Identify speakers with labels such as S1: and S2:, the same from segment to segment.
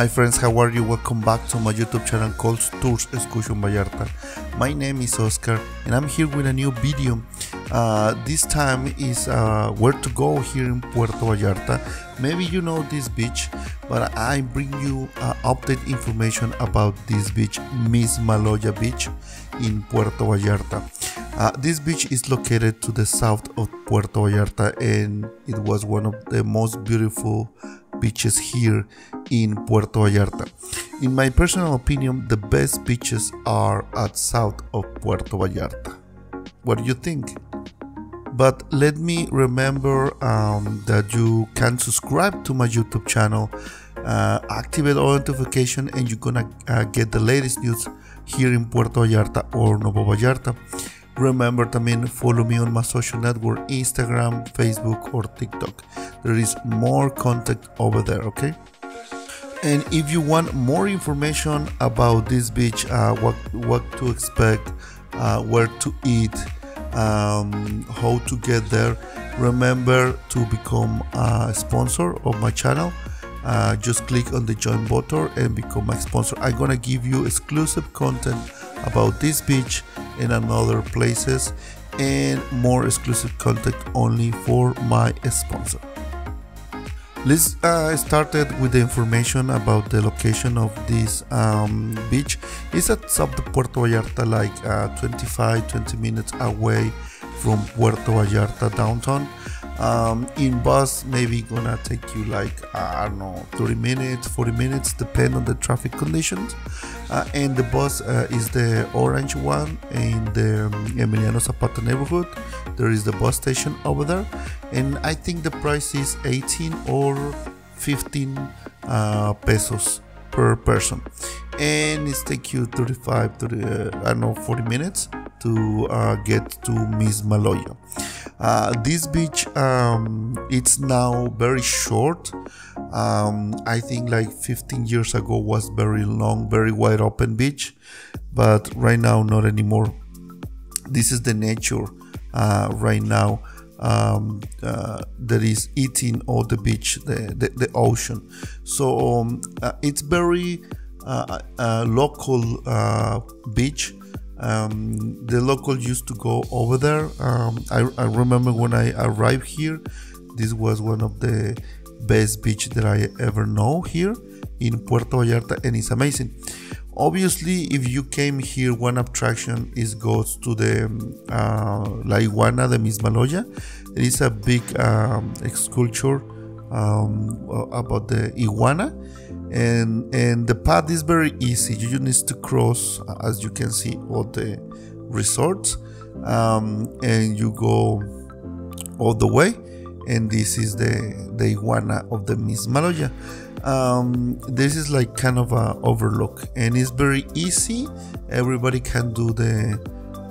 S1: Hi friends, how are you? Welcome back to my YouTube channel called Tours Excursion Vallarta. My name is Oscar and I'm here with a new video. Uh, this time is uh, where to go here in Puerto Vallarta. Maybe you know this beach, but I bring you uh, update information about this beach, Mismaloya Beach in Puerto Vallarta. Uh, this beach is located to the south of Puerto Vallarta and it was one of the most beautiful beaches here in Puerto Vallarta. In my personal opinion, the best beaches are at south of Puerto Vallarta. What do you think? But let me remember um, that you can subscribe to my YouTube channel, uh, activate all notification, and you're gonna uh, get the latest news here in Puerto Vallarta or Nuevo Vallarta. Remember también follow me on my social network Instagram, Facebook or TikTok. There is more content over there, okay? And if you want more information about this beach, uh, what what to expect, uh, where to eat, um, how to get there, remember to become a sponsor of my channel. Uh, just click on the join button and become my sponsor. I'm gonna give you exclusive content about this beach and another places and more exclusive content only for my sponsor. Let's uh, started with the information about the location of this um, beach. It's at South Puerto Vallarta, like uh, 25 20 minutes away from Puerto Vallarta downtown. Um, in bus, maybe gonna take you like I don't know 30 minutes, 40 minutes, depend on the traffic conditions. Uh, and the bus uh, is the orange one in the um, Emiliano Zapata neighborhood. There is the bus station over there, and I think the price is 18 or 15 uh, pesos per person, and it's take you 35 to the I don't know 40 minutes to uh, get to miss Mismaloya. Uh, this beach um, it's now very short. Um, i think like 15 years ago was very long very wide open beach but right now not anymore. This is the nature uh, right now. Um, uh, that is eating all the beach the, the, the ocean. So um, uh, it's very uh, uh, local beach um, the local used to go over there. Um, I, I, remember when I arrived here, this was one of the best beach that I ever know here in Puerto Vallarta, and it's amazing. Obviously, if you came here, one attraction is goes to the uh, La Iguana de Mismaloya. It is a big um, sculpture um, about the iguana and and the path is very easy. You just need to cross as you can see all the resorts. Um, and you go all the way. And this is the the iguana of the Mismaloya um, this is like kind of a overlook. And it's very easy. Everybody can do the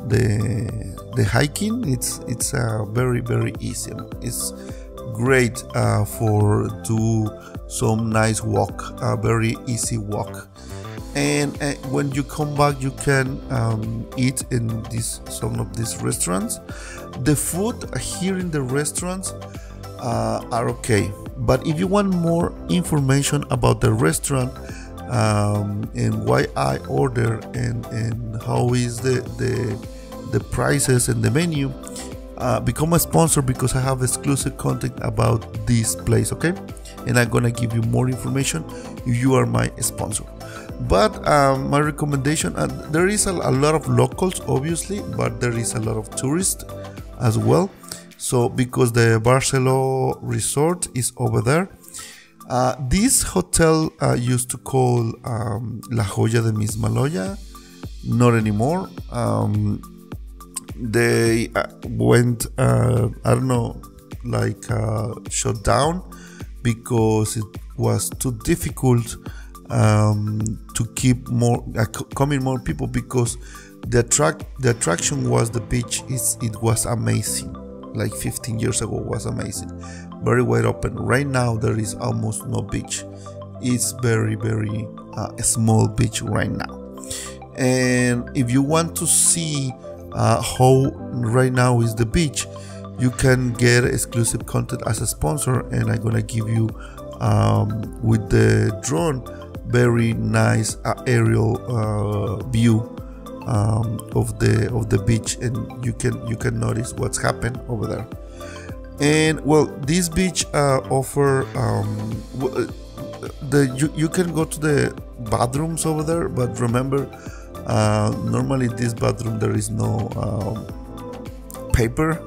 S1: the the hiking. It's it's uh, very very easy. It's great uh, for do some nice walk, a very easy walk. And uh, when you come back, you can um, eat in this some of these restaurants. The food here in the restaurants uh, are okay, but if you want more information about the restaurant um, and why I order and and how is the the the prices and the menu, uh, become a sponsor because I have exclusive content about this place, okay? And I'm gonna give you more information if you are my sponsor. But um, my recommendation, uh, there is a, a, lot of locals, obviously, but there is a lot of tourists as well. So because the Barcelona resort is over there, uh, this hotel uh, used to call um, La Jolla de Mismaloya, not anymore. Um, they uh, went uh, I don't know like uh, shut down because it was too difficult um, to keep more uh, coming more people because the attract the attraction was the beach it was amazing. Like 15 years ago was amazing. Very wide open. Right now there is almost no beach. It's very very uh, small beach right now. And if you want to see uh, how right now is the beach. You can get exclusive content as a sponsor and i'm gonna give you um, with the drone very nice uh, aerial uh, view um, of the of the beach and you can you can notice what's happened over there. And well this beach uh, offer um, uh, the you, you can go to the bathrooms over there but remember normally this bathroom there is no um, paper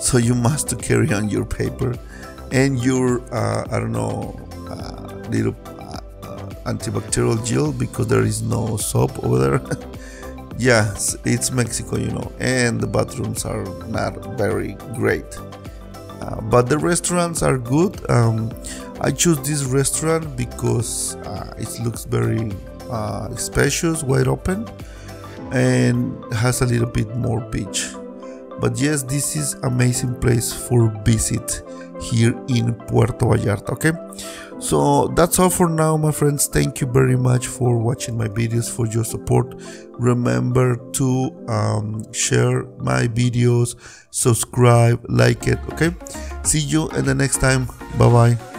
S1: so you must carry on your paper and your uh, I don't know uh, little uh, antibacterial gel because there is no soap over there. Yes it's Mexico you know and the bathrooms are not very great. Uh, but the restaurants are good. Um, I choose this restaurant because uh, it looks very uh, spacious wide open and has a little bit more beach. But yes this is amazing place for visit here in Puerto Vallarta okay? So that's all for now my friends. Thank you very much for watching my videos for your support. Remember to um, share my videos subscribe like it okay? See you in the next time. Bye bye